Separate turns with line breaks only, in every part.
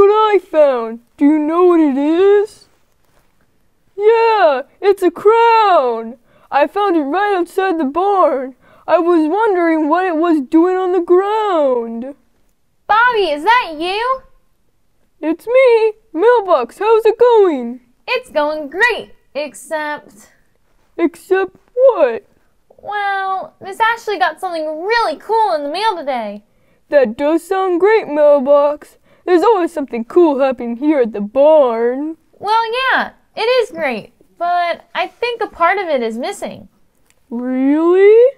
what I found. Do you know what it is? Yeah, it's a crown. I found it right outside the barn. I was wondering what it was doing on the ground.
Bobby, is that you?
It's me, Mailbox. How's it going?
It's going great, except,
Except what?
well, Miss Ashleigh got something really cool in the mail today.
That does sound great, Mailbox. There's always something cool happening here at the barn.
Well, yeah, it is great, but I think a part of it is missing.
Really?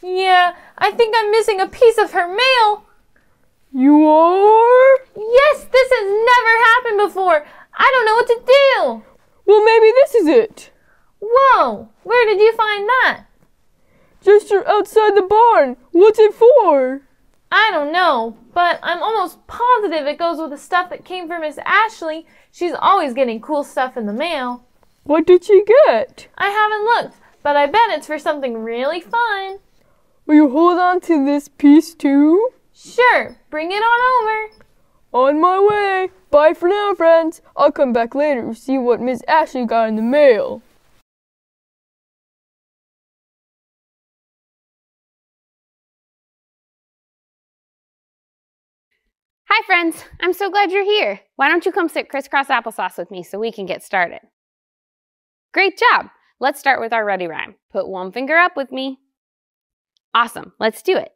Yeah, I think I'm missing a piece of her mail.
You are?
Yes, this has never happened before. I don't know what to do.
Well, maybe this is it.
Whoa, where did you find that?
Just outside the barn. What's it for?
I don't know, but I'm almost positive it goes with the stuff that came from Miss Ashleigh. She's always getting cool stuff in the mail.
What did she get?
I haven't looked, but I bet it's for something really fun.
Will you hold on to this piece too?
Sure, bring it on over.
On my way. Bye for now, friends. I'll come back later to see what Miss Ashleigh got in the mail.
Hi, friends. I'm so glad you're here. Why don't you come sit crisscross applesauce with me so we can get started? Great job. Let's start with our ready rhyme. Put one finger up with me. Awesome. Let's do it.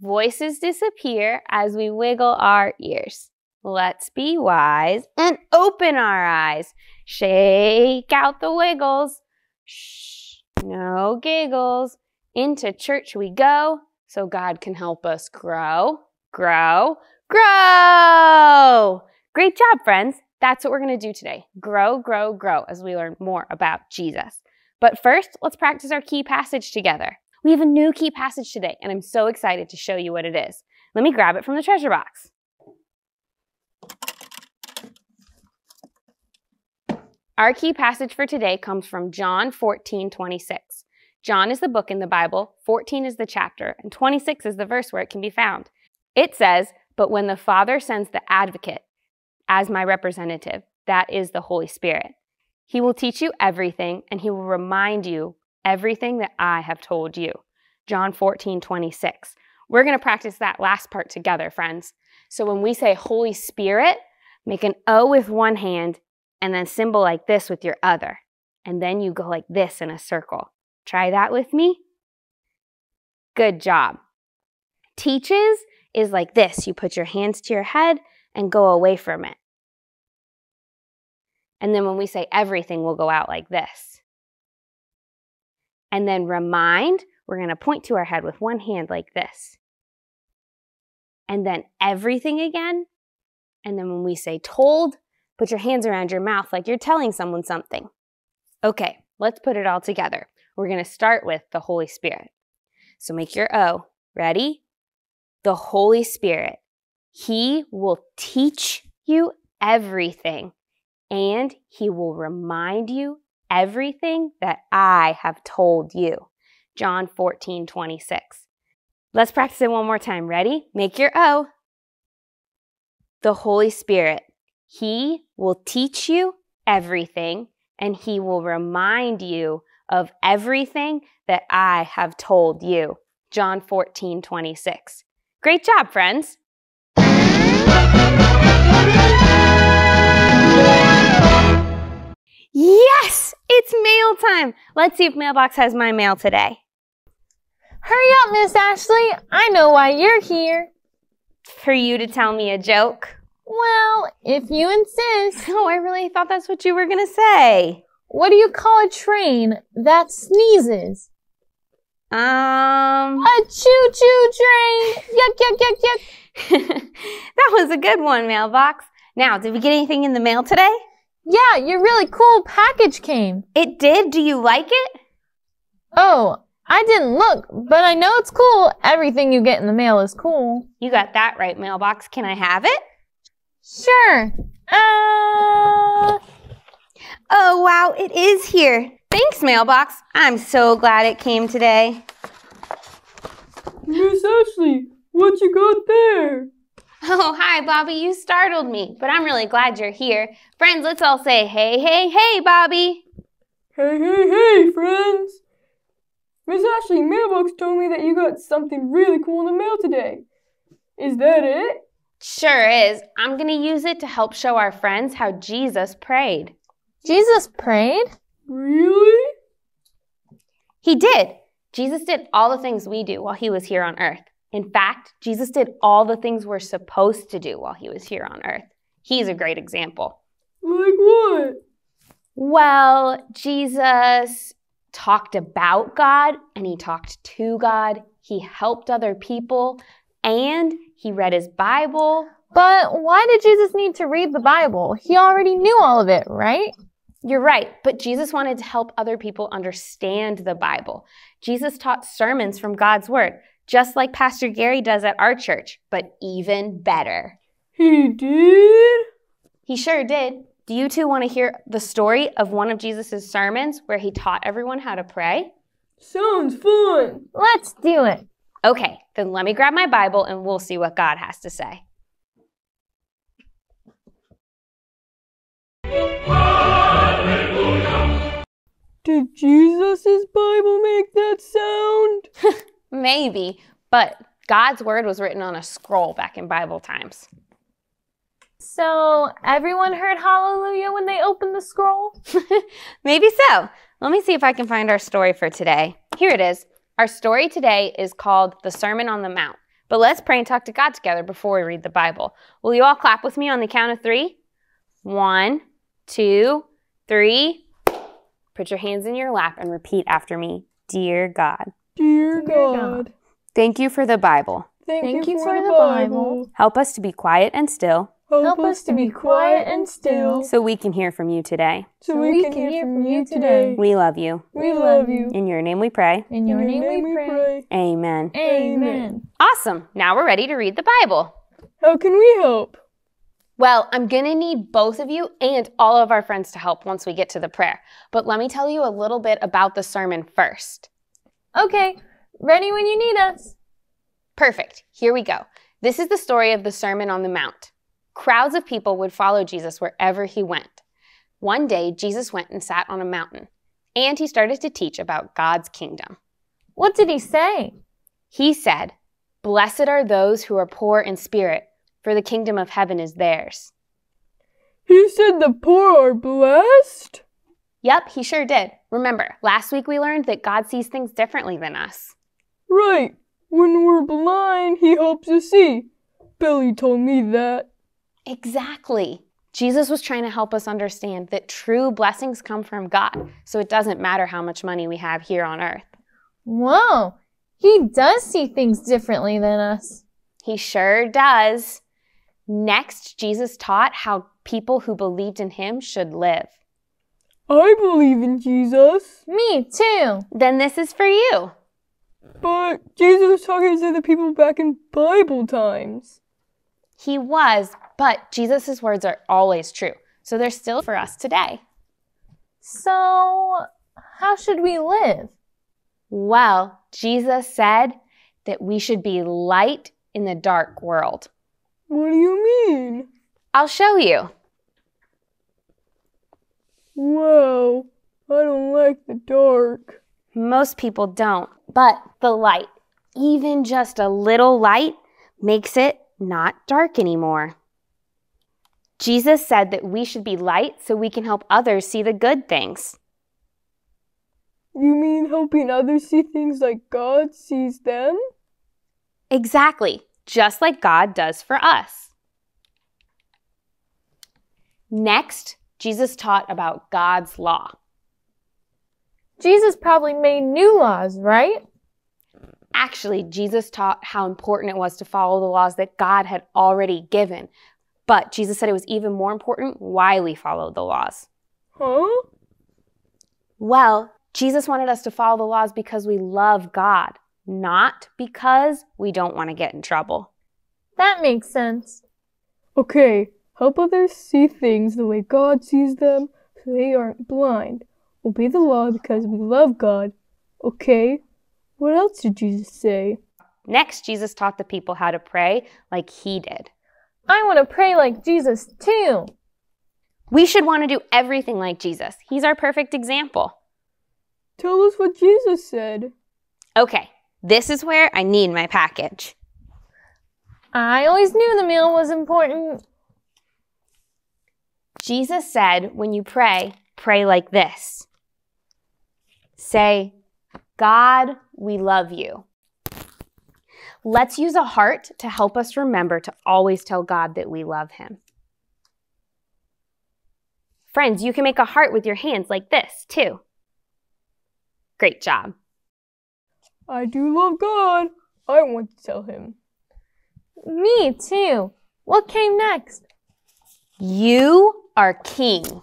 Voices disappear as we wiggle our ears. Let's be wise and open our eyes. Shake out the wiggles. Shh, no giggles. Into church we go so God can help us grow, grow, grow. Great job, friends. That's what we're going to do today. Grow, grow, grow as we learn more about Jesus. But first, let's practice our key passage together. We have a new key passage today, and I'm so excited to show you what it is. Let me grab it from the treasure box. Our key passage for today comes from John 14, 26. John is the book in the Bible, 14 is the chapter, and 26 is the verse where it can be found. It says, But when the Father sends the advocate as my representative, that is the Holy Spirit, he will teach you everything and he will remind you everything that I have told you. John 14, 26. We're going to practice that last part together, friends. So when we say Holy Spirit, make an O with one hand and then symbol like this with your other. And then you go like this in a circle. Try that with me. Good job. Teaches is like this. You put your hands to your head and go away from it. And then when we say everything, we'll go out like this. And then remind, we're going to point to our head with one hand like this. And then everything again. And then when we say told, put your hands around your mouth like you're telling someone something. Okay, let's put it all together. We're going to start with the Holy Spirit. So make your O. Ready? The Holy Spirit. He will teach you everything and he will remind you everything that I have told you. John 14, 26. Let's practice it one more time. Ready? Make your O. The Holy Spirit. He will teach you everything and he will remind you of everything that I have told you. John 14, 26. Great job, friends. Yes, it's mail time. Let's see if Mailbox has my mail today.
Hurry up, Miss Ashleigh. I know why you're here.
For you to tell me a joke.
Well, if you insist.
Oh, I really thought that's what you were going to say.
What do you call a train that sneezes?
Um,
A choo-choo train. Yuck, yuck, yuck, yuck.
that was a good one, Mailbox. Now, did we get anything in the mail today?
Yeah, your really cool package came.
It did. Do you like it?
Oh, I didn't look, but I know it's cool. Everything you get in the mail is cool.
You got that right, Mailbox. Can I have it?
Sure. Uh,
Oh, wow, it is here. Thanks, Mailbox. I'm so glad it came today.
Miss Ashleigh, what you got there?
Oh, hi, Hi, Bobby, you startled me, but I'm really glad you're here. Friends, let's all say, hey, hey, hey, Bobby.
Hey, hey, hey, friends! Miss Ashleigh, Mailbox told me that you got something really cool in the mail today. Is that it?
Sure is. I'm going to use it to help show our friends how Jesus prayed.
Jesus prayed?
Really?
He did. Jesus did all the things we do while he was here on earth. In fact, Jesus did all the things we're supposed to do while he was here on earth. He's a great example.
Like what?
Well, Jesus talked about God and he talked to God. He helped other people and he read his Bible.
But why did Jesus need to read the Bible? He already knew all of it, right?
You're right, but Jesus wanted to help other people understand the Bible. Jesus taught sermons from God's Word, just like Pastor Gary does at our church, but even better.
He did?
He sure did. Do you two want to hear the story of one of Jesus' sermons where he taught everyone how to pray?
Sounds fun.
Let's do it.
Okay, then let me grab my Bible and we'll see what God has to say.
Did Jesus' Bible make that sound?
Maybe, but God's word was written on a scroll back in Bible times.
So, everyone heard hallelujah when they opened the scroll?
Maybe so. Let me see if I can find our story for today. Here it is. Our story today is called The Sermon on the Mount. But let's pray and talk to God together before we read the Bible. Will you all clap with me on the count of three? One, two, three. Put your hands in your lap and repeat after me. Dear God,
Dear
Dear
God,
God.
thank you for the Bible.
thank,
Thank
you
you
for,
for
the
the
Bible.
Bible.
Help us to be quiet and still
Help, us to be quiet and still
so we can hear from you today.
so we can hear from you today.
We love you.
We love you.
In your name we pray.
In your name we pray.
Amen.
Amen.
Awesome. Now we're ready to read the Bible.
How can we help?
Well, I'm going to need both of you and all of our friends to help once we get to the prayer. But let me tell you a little bit about the sermon first.
Okay, ready when you need us.
Perfect. Here we go. This is the story of the Sermon on the Mount. Crowds of people would follow Jesus wherever he went. One day, Jesus went and sat on a mountain, and he started to teach about God's kingdom.
What did he say?
He said, Blessed are those who are poor in spirit, for the kingdom of heaven is theirs.
He said the poor are blessed?
Yep, he sure did. Remember, last week we learned that God sees things differently than us.
Right. When we're blind, he helps us see. Billy told me that.
Exactly. Jesus was trying to help us understand that true blessings come from God, so it doesn't matter how much money we have here on earth.
Whoa, he does see things differently than us.
He sure does. Next, Jesus taught how people who believed in him should live.
I believe in Jesus.
Me too.
Then this is for you.
But Jesus was talking to the people back in Bible times.
He was, but Jesus' words are always true, so they're still for us today.
So, how should we live?
Well, Jesus said that we should be light in the dark world.
What do you mean?
I'll show you.
Whoa, I don't like the dark.
Most people don't, but the light, even just a little light, makes it not dark anymore. Jesus said that we should be light so we can help others see the good things.
You mean helping others see things like God sees them?
Exactly, just like God does for us. Next, Jesus taught about God's law.
Jesus probably made new laws, right?
Actually, Jesus taught how important it was to follow the laws that God had already given. But Jesus said it was even more important why we followed the laws.
Huh?
Well, Jesus wanted us to follow the laws because we love God, not because we don't want to get in trouble.
That makes sense.
Okay, help others see things the way God sees them so they aren't blind. Obey the law because we love God. Okay, what else did Jesus say?
Next, Jesus taught the people how to pray like he did.
I want to pray like Jesus too.
We should want to do everything like Jesus. He's our perfect example.
Tell us what Jesus said.
Okay, this is where I need my package.
I always knew the meal was important.
Jesus said, when you pray, pray like this Say, God, we love you. Let's use a heart to help us remember to always tell God that we love Him. Friends, you can make a heart with your hands like this, too. Great job.
I do love God. I want to tell him.
Me too. What came next?
You are king.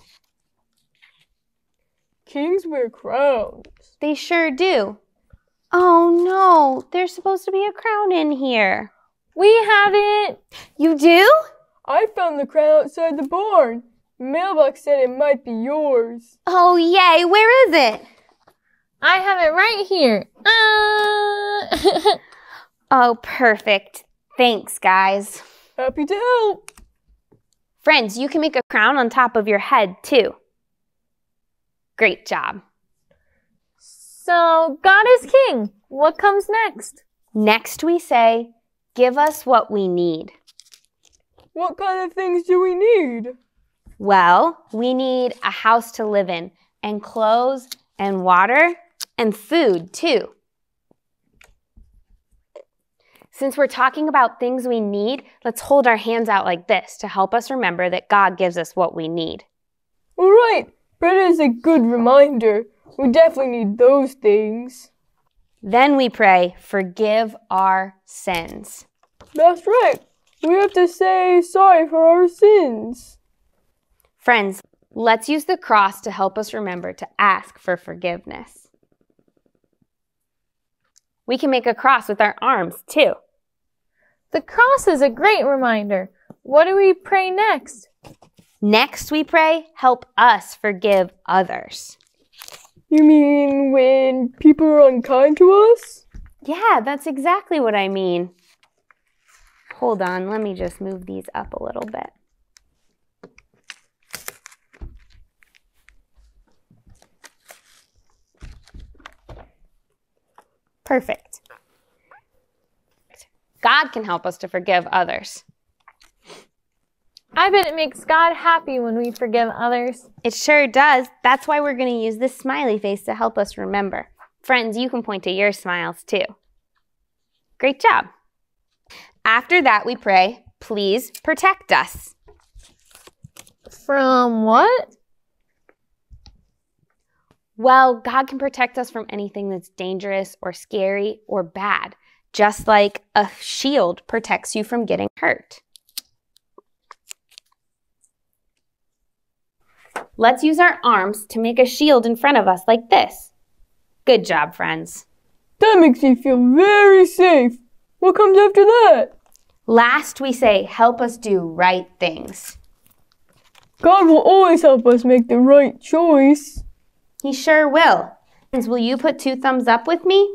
Kings wear crowns.
They sure do. Oh no, there's supposed to be a crown in here.
We have it.
You do?
I found the crown outside the barn. Mailbox said it might be yours.
Oh, yay. Where is it?
I have it right here. Uh...
Oh, perfect. Thanks, guys.
Happy to help.
Friends, you can make a crown on top of your head, too. Great job.
so, God is king. What comes next?
Next, we say, Give us what we need.
What kind of things do we need?
Well, we need a house to live in, and clothes, and water, and food, too. Since we're talking about things we need, let's hold our hands out like this to help us remember that God gives us what we need.
All right, bread is a good reminder. We definitely need those things.
Then we pray, Forgive our sins.
That's right. We have to say sorry for our sins.
Friends, let's use the cross to help us remember to ask for forgiveness. We can make a cross with our arms too.
The cross is a great reminder. What do we pray next?
Next, we pray, Help us forgive others.
You mean when people are unkind to us?
Yeah, that's exactly what I mean. Hold on, let me just move these up a little bit. Perfect. God can help us to forgive others.
I bet it makes God happy when we forgive others.
It sure does. That's why we're going to use this smiley face to help us remember. Friends, you can point to your smiles too. Great job. After that, we pray, please protect us.
From what?
Well, God can protect us from anything that's dangerous or scary or bad, just like a shield protects you from getting hurt. Let's use our arms to make a shield in front of us like this. Good job, friends.
That makes me feel very safe. What comes after that?
Last, we say, help us do right things.
God will always help us make the right choice.
He sure will. Friends, will you put two thumbs up with me?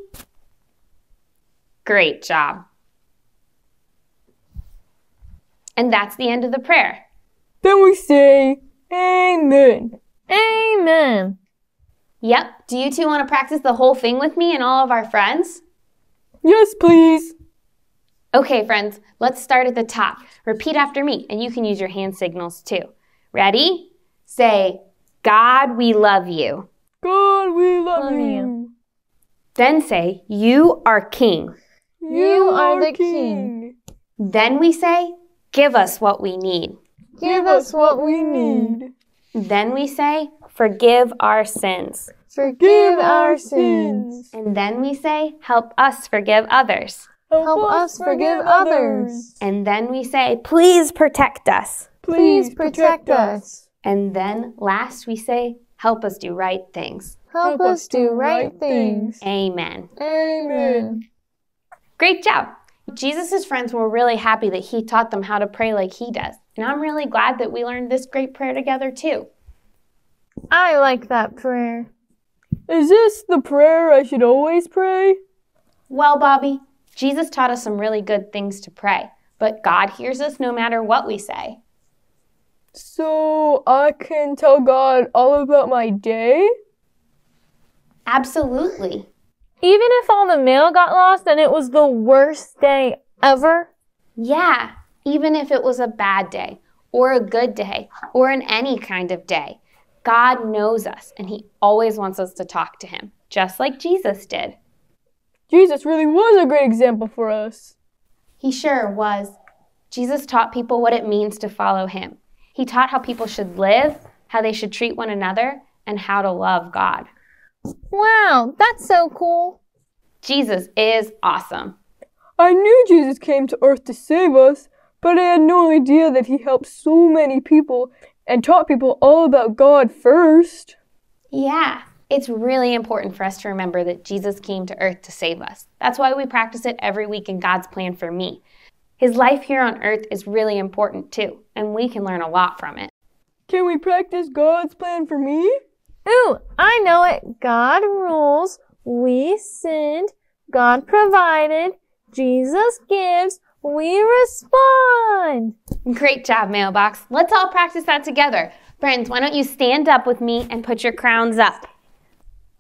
Great job. And that's the end of the prayer.
Then we say, Amen.
Amen.
Yep. Do you two want to practice the whole thing with me and all of our friends?
Yes, please.
Okay, friends, let's start at the top. Repeat after me, and you can use your hand signals too. Ready? Say, God, we love you.
God, we love,
Love
you.
you.
Then say, You are king.
You are the king.
Then we say, Give us what we need.
Give us what we need.
Then we say, Forgive our sins.
Forgive our sins.
And then we say, Help us forgive others.
Help us forgive others.
And then we say, Please protect us.
Please protect us.
And then last we say, Help us do right things.
Help us do right things.
Amen.
Amen.
Great job. Jesus' friends were really happy that he taught them how to pray like he does. And I'm really glad that we learned this great prayer together too.
I like that prayer.
Is this the prayer I should always pray?
Well, Bobby, Jesus taught us some really good things to pray, but but God hears us no matter what we say.
So I can tell God all about my day?
Absolutely.
Even if all the mail got lost and it was the worst day ever?
Yeah, even if it was a bad day or a good day or an any kind of day. God knows us and He always wants us to talk to Him, just like Jesus did.
Jesus really was a great example for us.
He sure was. Jesus taught people what it means to follow Him. He taught how people should live, how they should treat one another, and how to love God.
Wow, that's so cool.
Jesus is awesome.
I knew Jesus came to earth to save us, but I had no idea that he helped so many people and taught people all about God first.
Yeah, it's really important for us to remember that Jesus came to earth to save us. That's why we practice it every week in God's plan for me. His life here on earth is really important too, and we can learn a lot from it.
Can we practice God's plan for me?
Ooh, I know it. God rules. We sinned. God provided. Jesus gives. We respond.
Great job, Mailbox. Let's all practice that together. Friends, why don't you stand up with me and put your crowns up?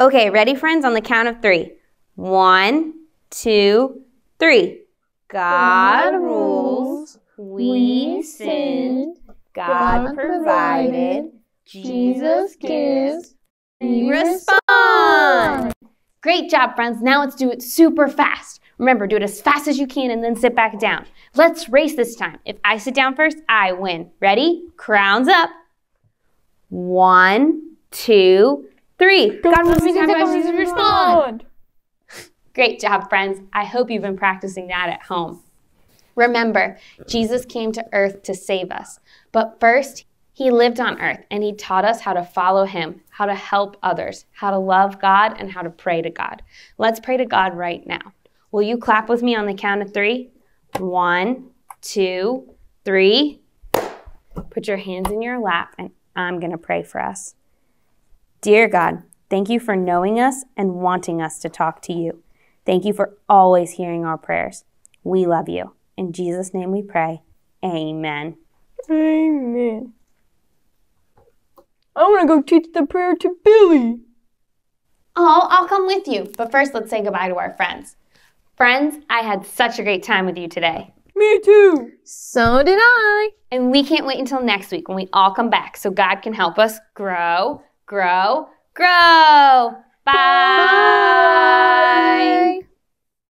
Okay, ready, friends? On the count of three. One, two, three. God rules. We sinned. God provided. Jesus gives. We respond. Great job, friends. Now let's do it super fast. Remember, do it as fast as you can and then sit back down. Let's race this time. If I sit down first, I win. Ready? Crowns up. One, two, three. God wants me to Jesus respond. Great job, friends. I hope you've been practicing that at home. Remember, Jesus came to earth to save us. But first, he lived on earth and he taught us how to follow him, how to help others, how to love God, and how to pray to God. Let's pray to God right now. Will you clap with me on the count of three? One, two, three. Put your hands in your lap and I'm going to pray for us. Dear God, thank you for knowing us and wanting us to talk to you. Thank you for always hearing our prayers. We love you. In Jesus' name we pray. Amen.
Amen. I want to go teach the prayer to Billy.
Oh, I'll come with you. But first, let's say goodbye to our friends. Friends, I had such a great time with you today.
Me too.
So did I.
And we can't wait until next week when we all come back so God can help us grow, grow, grow. Bye.
Bye.